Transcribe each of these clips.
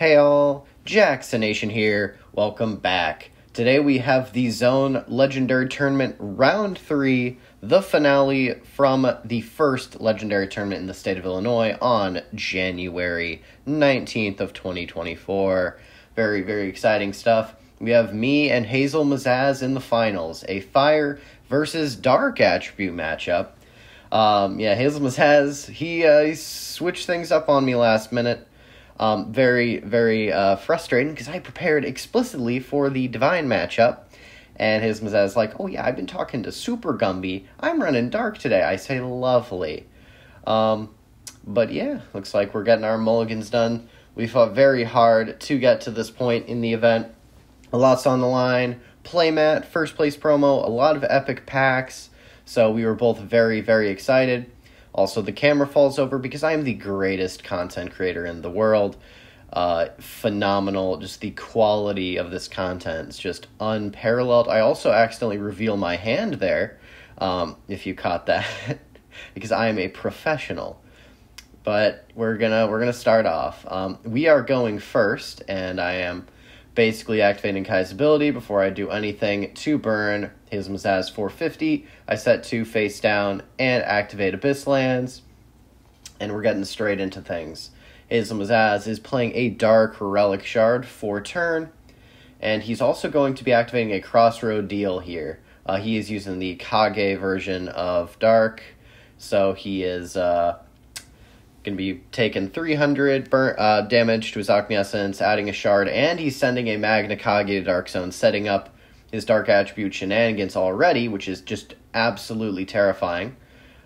Hey all, Jaxonation here. Welcome back. Today we have the Zone Legendary Tournament Round 3, the finale from the first Legendary Tournament in the state of Illinois on January 19th of 2024. Very, very exciting stuff. We have me and Hazel Mazaz in the finals, a fire versus dark attribute matchup. Um, yeah, Hazel Mazaz, he, uh, he switched things up on me last minute. Um, very, very uh, frustrating because I prepared explicitly for the Divine matchup. And his Mazaz like, oh yeah, I've been talking to Super Gumby. I'm running Dark today. I say, lovely. Um, but yeah, looks like we're getting our mulligans done. We fought very hard to get to this point in the event. A lot's on the line. Playmat, first place promo, a lot of epic packs. So we were both very, very excited. Also, the camera falls over because I am the greatest content creator in the world. Uh, phenomenal. Just the quality of this content is just unparalleled. I also accidentally reveal my hand there, um, if you caught that, because I am a professional. But we're gonna we're gonna start off. Um, we are going first, and I am basically activating Kai's ability before I do anything to burn his Mazaz 450. I set two face down and activate Abyss Lands, and we're getting straight into things. His Mazaz is playing a Dark Relic Shard for turn, and he's also going to be activating a Crossroad Deal here. Uh, he is using the Kage version of Dark, so he is uh, going to be taking 300 burn, uh, damage to his Acme Essence, adding a shard, and he's sending a Magna Kage to Dark Zone, setting up his Dark Attribute shenanigans already, which is just absolutely terrifying.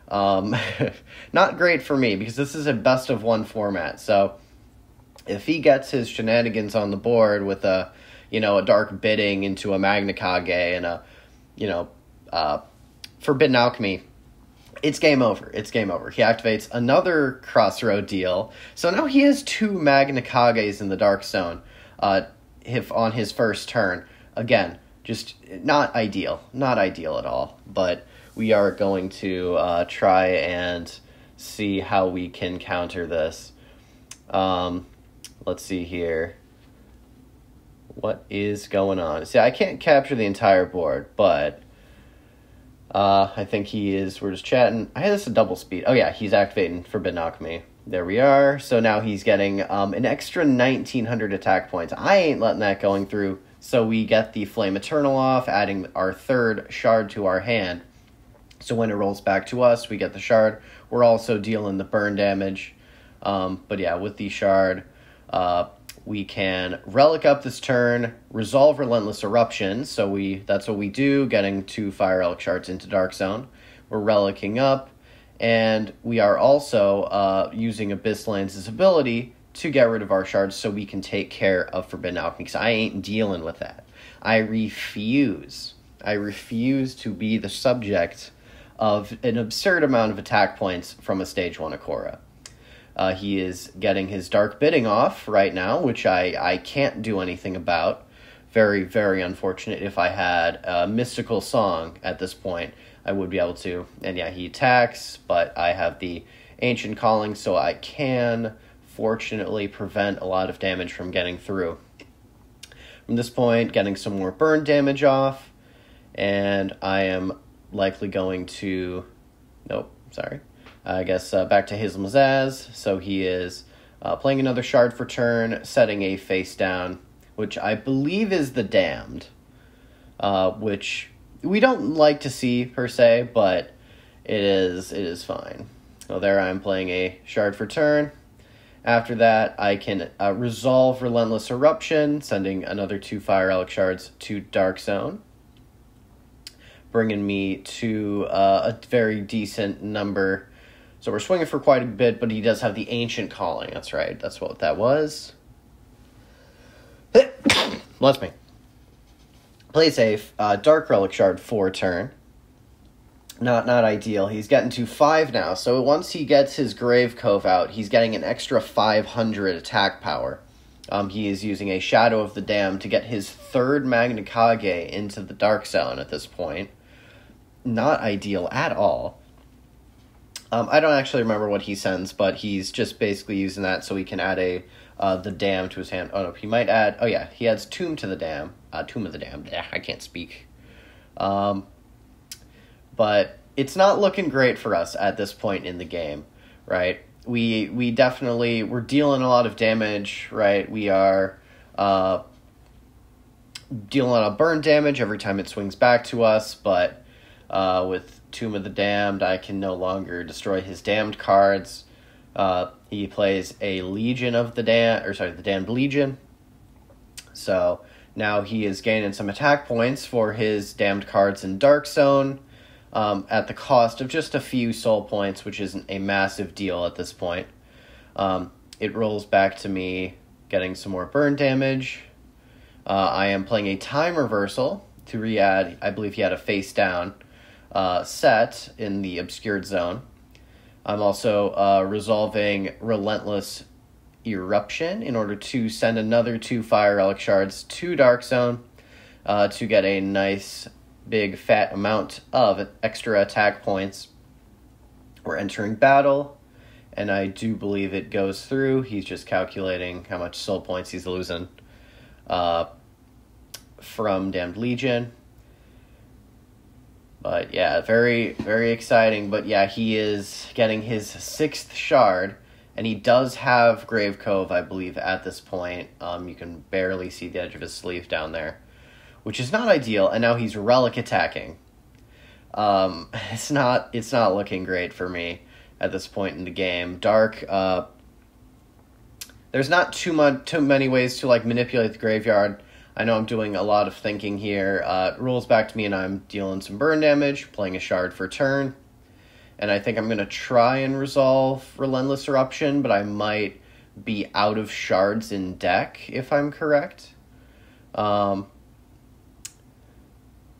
Um, not great for me because this is a best of one format. So if he gets his shenanigans on the board with a, you know, a Dark Bidding into a Magna Kage and a, you know, uh, Forbidden Alchemy it's game over. It's game over. He activates another crossroad deal. So now he has two Magna Kages in the Dark Zone uh, if on his first turn. Again, just not ideal. Not ideal at all. But we are going to uh, try and see how we can counter this. Um, let's see here. What is going on? See, I can't capture the entire board, but uh, I think he is. We're just chatting. I had this a double speed. Oh yeah, he's activating Forbidden Alchemy. There we are. So now he's getting um, an extra 1900 attack points. I ain't letting that going through. So we get the Flame Eternal off, adding our third shard to our hand. So when it rolls back to us, we get the shard. We're also dealing the burn damage. Um, but yeah, with the shard, uh, we can relic up this turn, resolve relentless eruption. So we that's what we do, getting two fire relic shards into dark zone. We're relicking up, and we are also uh, using Abyss Lands' ability to get rid of our shards so we can take care of Forbidden Alchemy. Because I ain't dealing with that. I refuse. I refuse to be the subject of an absurd amount of attack points from a stage one Akora. Uh, he is getting his dark bidding off right now, which I, I can't do anything about. Very, very unfortunate. If I had a mystical song at this point, I would be able to. And yeah, he attacks, but I have the ancient calling, so I can fortunately prevent a lot of damage from getting through. From this point, getting some more burn damage off, and I am likely going to. Nope, sorry. I guess uh, back to Hazel Mazaz. So he is uh, playing another shard for turn, setting a face down, which I believe is the Damned, uh, which we don't like to see per se, but it is it is fine. So there I'm playing a shard for turn. After that, I can uh, resolve Relentless Eruption, sending another two Fire Relic shards to Dark Zone, bringing me to uh, a very decent number so we're swinging for quite a bit, but he does have the ancient calling. That's right. That's what that was. Bless me. Play safe. Uh, Dark Relic Shard for turn. Not not ideal. He's getting to five now. So once he gets his Grave Cove out, he's getting an extra five hundred attack power. Um, he is using a Shadow of the Damned to get his third Magna Kage into the Dark Zone at this point. Not ideal at all. Um, I don't actually remember what he sends, but he's just basically using that so he can add a uh, the Damned to his hand. Oh no, he might add. Oh yeah, he adds Tomb to the Damned. Uh, Tomb of the Damned. Yeah, I can't speak. Um, but it's not looking great for us at this point in the game, right? We we definitely we're dealing a lot of damage, right? We are uh, dealing a lot of burn damage every time it swings back to us, but uh, with Tomb of the Damned, I can no longer destroy his damned cards. Uh, he plays a Legion of the Damned, or sorry, the Damned Legion. So now he is gaining some attack points for his damned cards in Dark Zone um, at the cost of just a few soul points, which isn't a massive deal at this point. Um, it rolls back to me getting some more burn damage. Uh, I am playing a time reversal to re add, I believe he had a face down uh, set in the obscured zone. I'm also uh, resolving Relentless Eruption in order to send another two Fire Relic Shards to Dark Zone uh, to get a nice big fat amount of extra attack points. We're entering battle, and I do believe it goes through. He's just calculating how much soul points he's losing uh, from Damned Legion. But yeah, very, very exciting. But yeah, he is getting his sixth shard, and he does have Grave Cove, I believe, at this point. Um, you can barely see the edge of his sleeve down there, which is not ideal. And now he's relic attacking. Um, it's not, it's not looking great for me at this point in the game. Dark, uh, there's not too much, too many ways to like manipulate the graveyard. I know I'm doing a lot of thinking here. Uh, back to me, and I'm dealing some burn damage, playing a shard for turn. And I think I'm going to try and resolve Relentless Eruption, but I might be out of shards in deck, if I'm correct. Um,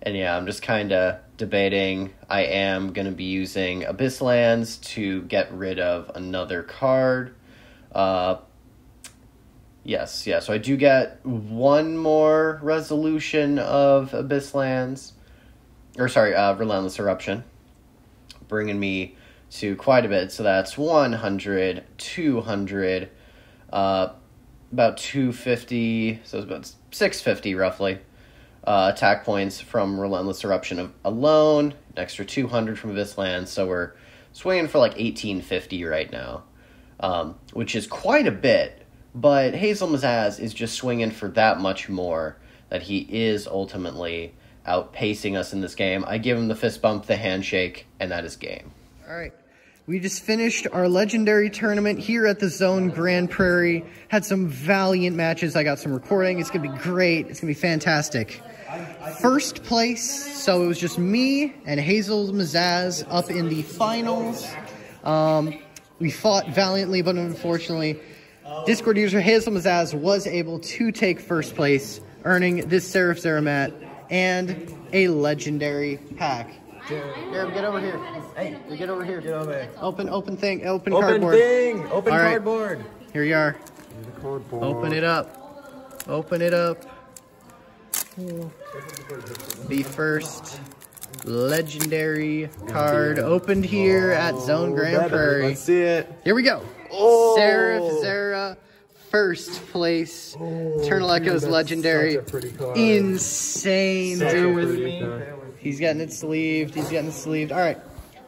and yeah, I'm just kind of debating. I am going to be using Abyss Lands to get rid of another card. Uh, Yes, yeah. So I do get one more resolution of Abyss Lands, or sorry, uh, Relentless Eruption, bringing me to quite a bit. So that's 100, 200, uh, about 250, so it's about 650 roughly. Uh, attack points from Relentless Eruption of, alone, an extra 200 from Abyss Lands, so we're swinging for like 1850 right now, um, which is quite a bit but Hazel Mazaz is just swinging for that much more that he is ultimately outpacing us in this game. I give him the fist bump, the handshake, and that is game. All right. We just finished our legendary tournament here at the Zone Grand Prairie. Had some valiant matches. I got some recording. It's going to be great. It's going to be fantastic. First place, so it was just me and Hazel Mazaz up in the finals. Um, we fought valiantly, but unfortunately, Oh. Discord user Hazel Mazaz was able to take first place, earning this Seraph Zeramat and a legendary pack. Jared, get over here. Hey, get over here. Get over here. Open, open thing, open, open cardboard. Open thing, open All right. cardboard. Here you are. Open it up. Open it up. The first legendary card opened here at Zone Grand Better. Prairie. Let's see it. Here we go. Oh. Seraph Zera, first place. Eternal Echoes legendary. such a pretty card. Insane, Such a dude. pretty card. He's getting it sleeved. He's getting it sleeved. All right,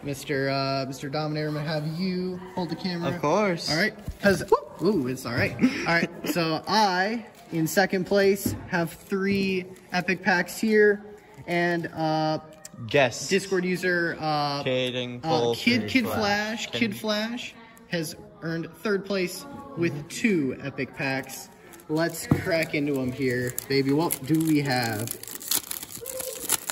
Mr. Uh, Mr. Dominator, I'm gonna have you hold the camera. Of course. All right, because ooh, it's all right. All right, so I in second place have three epic packs here, and uh, Guess. Discord user uh, Kidding. uh, Kid Kid Flash Kid Flash has earned third place with two epic packs. Let's crack into them here, baby. What do we have?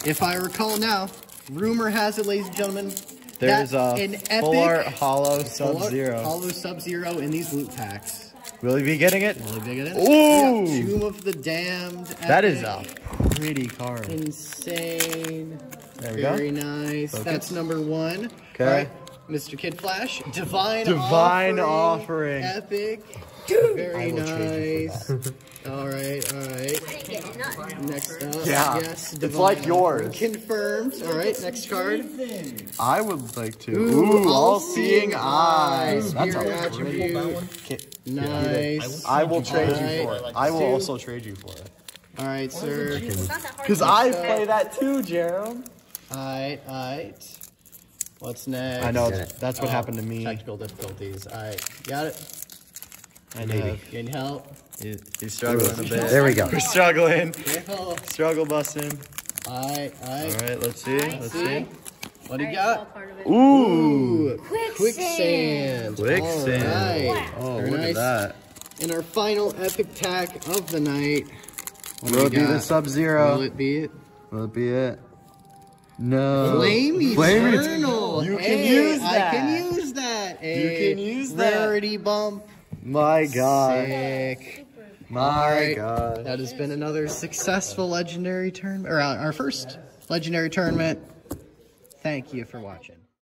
If I recall now, rumor has it, ladies and gentlemen, There's that a an full epic art hollow Sub-Zero. Hollow Sub-Zero in these loot packs. Will he be getting it? Really big it is. Ooh! We got Tomb of the Damned. That is a pretty card. Insane. There we Very go. nice. Focus. That's number one. Okay. All right. Mr. Kid Flash. Divine Divine offering. offering. Epic. I Very will trade you nice. for all right, all right. Next up, Yeah. yes, It's Divine like Offering. yours. Confirmed. All right, next card. I would like to. Ooh, Ooh, all-seeing all-seeing eyes. That's Spirit a attribute. great. Nice. I will trade you for it. I will also trade you for it. All right, sir. Cause I play that too, Jerome. All right, all right. What's next? I know. That's what Oh, happened to me. Technical difficulties. All right, got it. I know. Need help? He's struggling a bit. There we go. We're struggling. Careful. Struggle busting. All right, all All right. right, let's see. Let's see. What do you Alright, got? part. Ooh. Quicksand. Quicksand. All right. Oh, Very look nice. at that. And our final epic tack of the night. What Will we it be the Sub-Zero? Will it be it? Will it be it? No. Flame Flame Eternal. You can Hey, use I that. can use that. Hey, can use that. Rarity bump. My God. Sick. My Alright. God. That has been another successful legendary tournament, or uh, our first legendary tournament. Thank you for watching.